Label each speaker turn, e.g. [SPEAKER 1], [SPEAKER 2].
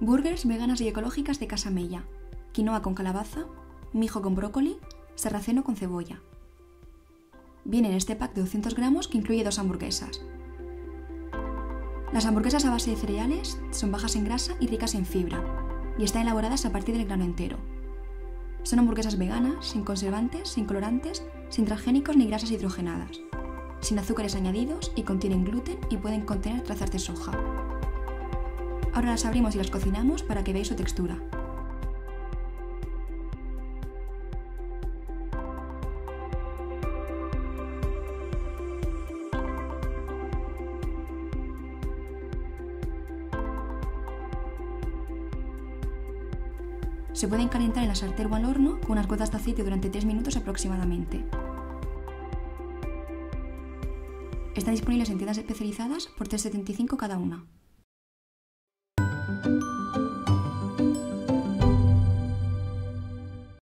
[SPEAKER 1] Burgers veganas y ecológicas de Casa Mella. Quinoa con calabaza, mijo con brócoli, sarraceno con cebolla. Viene en este pack de 200 gramos que incluye dos hamburguesas. Las hamburguesas a base de cereales son bajas en grasa y ricas en fibra, y están elaboradas a partir del grano entero. Son hamburguesas veganas, sin conservantes, sin colorantes, sin transgénicos ni grasas hidrogenadas, sin azúcares añadidos y contienen gluten y pueden contener trazas de soja. Ahora las abrimos y las cocinamos para que veáis su textura. Se pueden calentar en la sartén o al horno con unas gotas de aceite durante 3 minutos aproximadamente. Están disponibles en tiendas especializadas por 3,75 cada una.